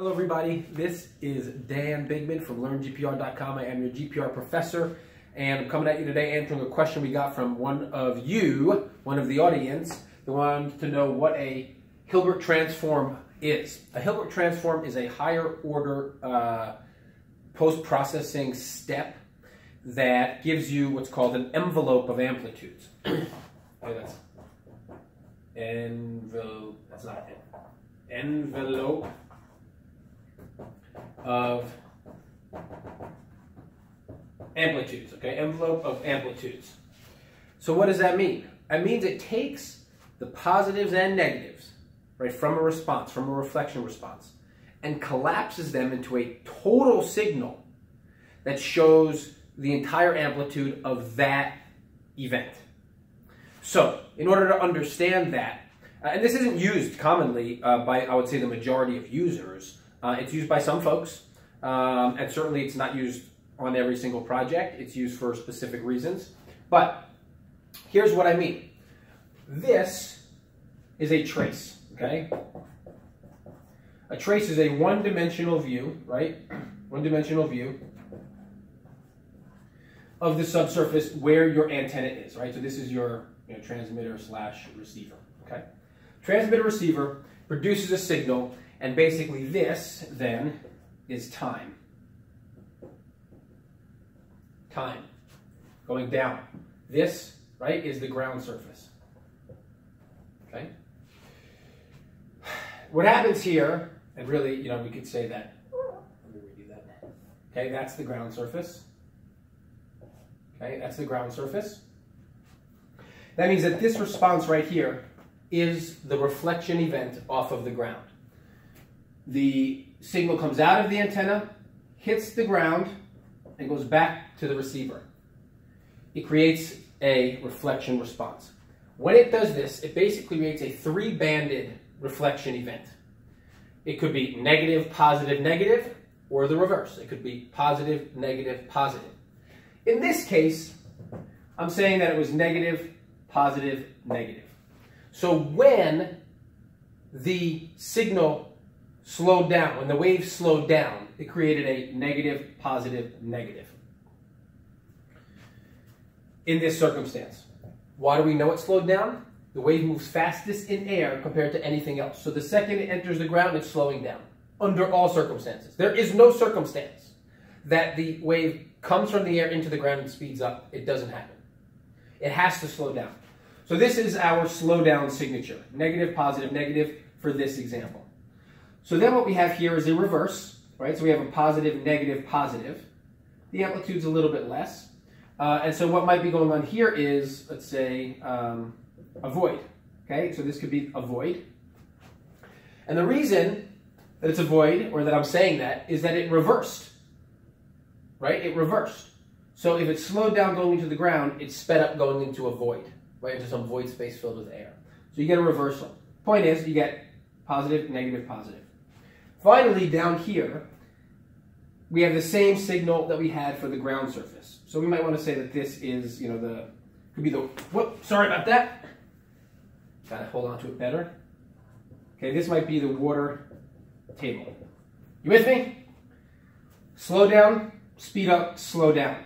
Hello everybody, this is Dan Bigman from LearnGPR.com. I am your GPR professor and I'm coming at you today answering a question we got from one of you, one of the audience, who wanted to know what a Hilbert transform is. A Hilbert transform is a higher order uh, post-processing step that gives you what's called an envelope of amplitudes. that's envelope, that's not it. Envelope of amplitudes, okay? Envelope of amplitudes. So what does that mean? It means it takes the positives and negatives, right, from a response, from a reflection response, and collapses them into a total signal that shows the entire amplitude of that event. So, in order to understand that, uh, and this isn't used commonly uh, by, I would say, the majority of users, uh, it's used by some folks, um, and certainly it's not used on every single project. It's used for specific reasons. But here's what I mean. This is a trace, okay? A trace is a one-dimensional view, right? One-dimensional view of the subsurface where your antenna is, right? So this is your you know, transmitter slash receiver, okay? Transmitter receiver produces a signal and basically this, then, is time. Time. Going down. This, right, is the ground surface. Okay? What happens here, and really, you know, we could say that. Let me redo that. Okay, that's the ground surface. Okay, that's the ground surface. That means that this response right here is the reflection event off of the ground the signal comes out of the antenna, hits the ground, and goes back to the receiver. It creates a reflection response. When it does this, it basically creates a three-banded reflection event. It could be negative, positive, negative, or the reverse. It could be positive, negative, positive. In this case, I'm saying that it was negative, positive, negative. So when the signal slowed down, when the wave slowed down, it created a negative, positive, negative. In this circumstance, why do we know it slowed down? The wave moves fastest in air compared to anything else. So the second it enters the ground, it's slowing down under all circumstances. There is no circumstance that the wave comes from the air into the ground and speeds up. It doesn't happen. It has to slow down. So this is our slow down signature, negative, positive, negative for this example. So then what we have here is a reverse, right? So we have a positive, negative, positive. The amplitude's a little bit less. Uh, and so what might be going on here is, let's say, um, a void. Okay, so this could be a void. And the reason that it's a void, or that I'm saying that, is that it reversed. Right? It reversed. So if it slowed down going into the ground, it sped up going into a void, right? Into some void space filled with air. So you get a reversal. Point is, you get positive, negative, positive. Finally, down here, we have the same signal that we had for the ground surface. So we might want to say that this is, you know, the, could be the, whoop, sorry about that. Gotta hold on to it better. Okay, this might be the water table. You with me? Slow down, speed up, slow down.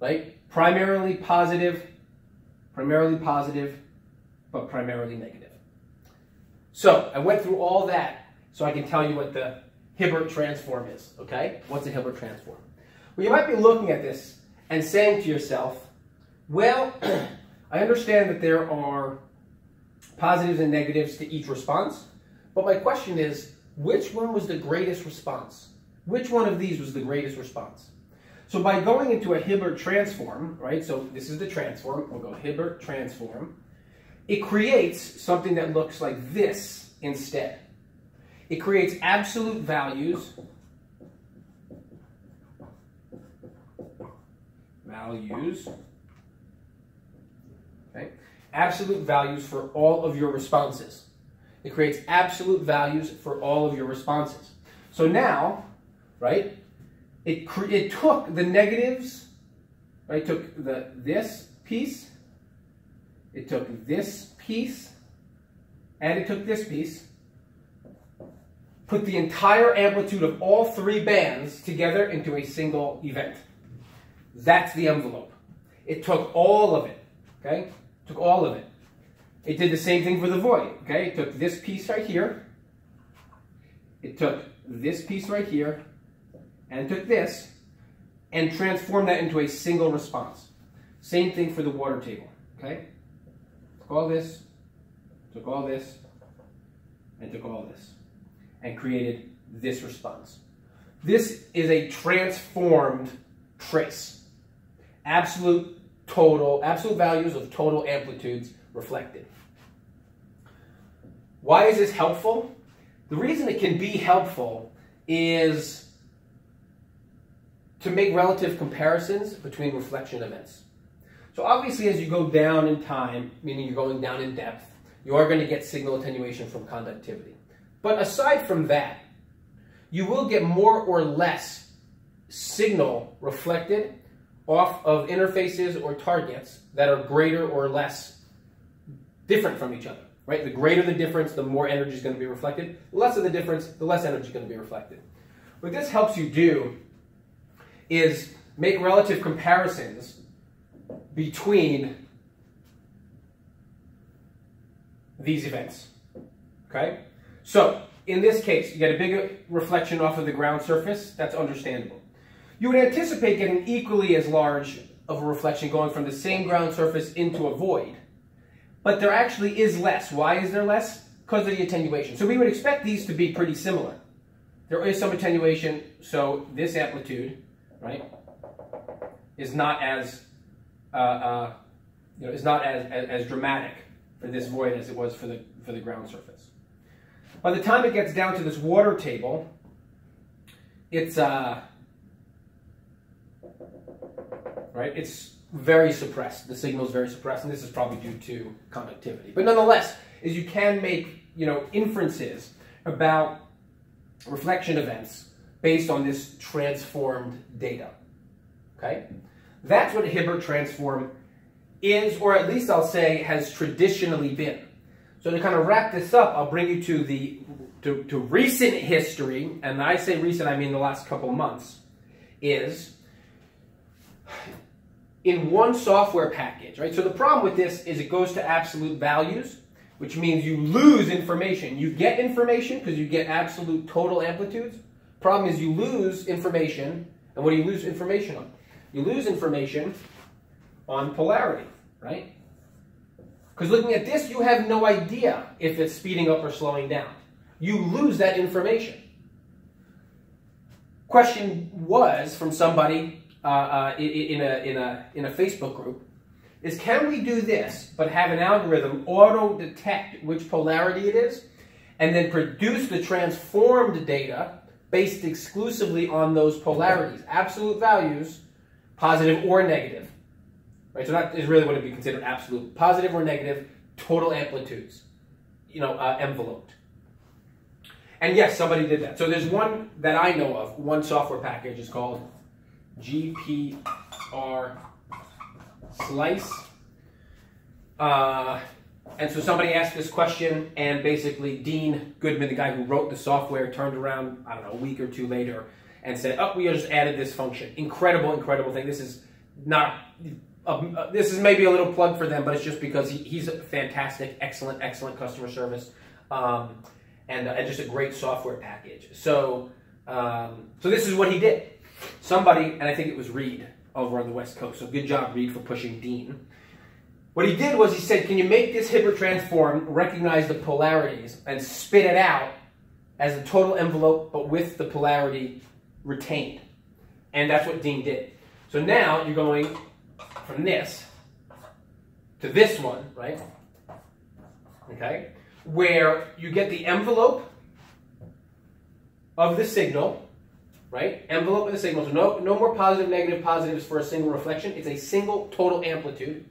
Right? Primarily positive, primarily positive, but primarily negative. So I went through all that so I can tell you what the Hilbert transform is, okay? What's a Hilbert transform? Well, you might be looking at this and saying to yourself, well, I understand that there are positives and negatives to each response, but my question is, which one was the greatest response? Which one of these was the greatest response? So by going into a Hilbert transform, right, so this is the transform, we'll go Hilbert transform, it creates something that looks like this instead. It creates absolute values, values, okay, absolute values for all of your responses. It creates absolute values for all of your responses. So now, right, it, it took the negatives, right, took the this piece, it took this piece, and it took this piece, put the entire amplitude of all three bands together into a single event. That's the envelope. It took all of it, okay? Took all of it. It did the same thing for the void, okay? It took this piece right here. It took this piece right here and took this and transformed that into a single response. Same thing for the water table, okay? All this, took all this, and took all this, and created this response. This is a transformed trace. Absolute total, absolute values of total amplitudes reflected. Why is this helpful? The reason it can be helpful is to make relative comparisons between reflection events. So obviously as you go down in time, meaning you're going down in depth, you are going to get signal attenuation from conductivity. But aside from that, you will get more or less signal reflected off of interfaces or targets that are greater or less different from each other, right? The greater the difference, the more energy is going to be reflected. The less of the difference, the less energy is going to be reflected. What this helps you do is make relative comparisons between these events. Okay? So, in this case, you get a bigger reflection off of the ground surface. That's understandable. You would anticipate getting equally as large of a reflection going from the same ground surface into a void. But there actually is less. Why is there less? Because of the attenuation. So we would expect these to be pretty similar. There is some attenuation, so this amplitude, right, is not as, uh, uh, you know, is not as, as, as dramatic for this void as it was for the, for the ground surface. By the time it gets down to this water table, it's, uh, right, it's very suppressed. The signal is very suppressed, and this is probably due to conductivity. But nonetheless, is you can make, you know, inferences about reflection events based on this transformed data, okay? That's what a transform is, or at least I'll say has traditionally been. So to kind of wrap this up, I'll bring you to the to, to recent history, and I say recent, I mean the last couple months, is in one software package, right? So the problem with this is it goes to absolute values, which means you lose information. You get information because you get absolute total amplitudes. Problem is you lose information, and what do you lose information on? You lose information on polarity right? Because looking at this, you have no idea if it's speeding up or slowing down. You lose that information. Question was from somebody uh, uh, in, a, in, a, in a Facebook group, is can we do this, but have an algorithm auto-detect which polarity it is, and then produce the transformed data based exclusively on those polarities, absolute values, positive or negative, Right? So that is really what would be considered absolute. Positive or negative, total amplitudes, you know, uh, enveloped. And yes, somebody did that. So there's one that I know of, one software package is called GPR Slice. Uh, and so somebody asked this question, and basically Dean Goodman, the guy who wrote the software, turned around, I don't know, a week or two later and said, oh, we just added this function. Incredible, incredible thing. This is not uh, this is maybe a little plug for them, but it's just because he, he's a fantastic, excellent, excellent customer service, um, and, uh, and just a great software package. So, um, so this is what he did. Somebody, and I think it was Reed over on the West Coast. So good job, Reed, for pushing Dean. What he did was he said, "Can you make this Hilbert transform recognize the polarities and spit it out as a total envelope, but with the polarity retained?" And that's what Dean did. So now you're going from this to this one, right? Okay? Where you get the envelope of the signal, right? Envelope of the signal. So no, no more positive, negative, positives for a single reflection. It's a single total amplitude.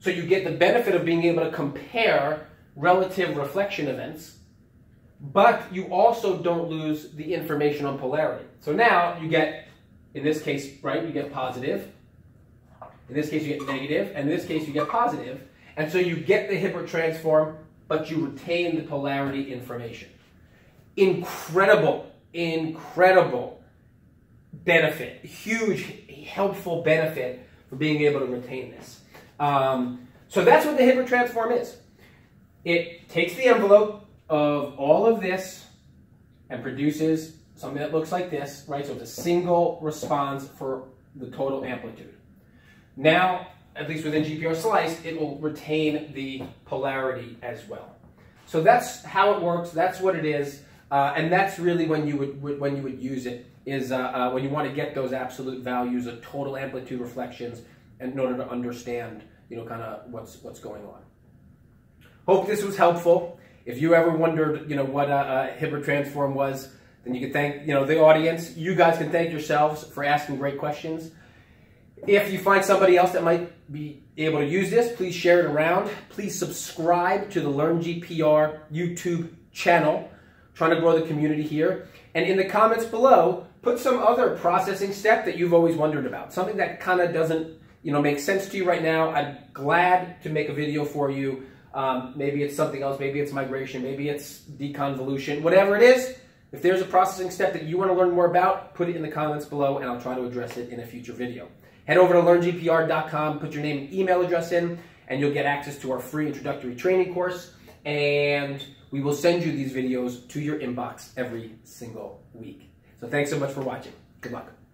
So you get the benefit of being able to compare relative reflection events, but you also don't lose the information on polarity. So now you get, in this case, right, you get positive, in this case, you get negative, and in this case, you get positive. And so you get the Hilbert transform, but you retain the polarity information. incredible, incredible benefit, huge, helpful benefit for being able to retain this. Um, so that's what the Hilbert transform is. It takes the envelope of all of this and produces something that looks like this, right? So it's a single response for the total amplitude. Now, at least within GPR slice, it will retain the polarity as well. So that's how it works. That's what it is, uh, and that's really when you would when you would use it is uh, uh, when you want to get those absolute values of total amplitude reflections, in order to understand you know kind of what's what's going on. Hope this was helpful. If you ever wondered you know what uh, uh, a, a Hilbert transform was, then you can thank you know the audience. You guys can thank yourselves for asking great questions. If you find somebody else that might be able to use this, please share it around. Please subscribe to the Learn GPR YouTube channel. trying to grow the community here. And in the comments below, put some other processing step that you've always wondered about. Something that kind of doesn't you know, make sense to you right now. I'm glad to make a video for you. Um, maybe it's something else. Maybe it's migration. Maybe it's deconvolution. Whatever it is, if there's a processing step that you want to learn more about, put it in the comments below and I'll try to address it in a future video. Head over to learngpr.com, put your name and email address in, and you'll get access to our free introductory training course. And we will send you these videos to your inbox every single week. So thanks so much for watching. Good luck.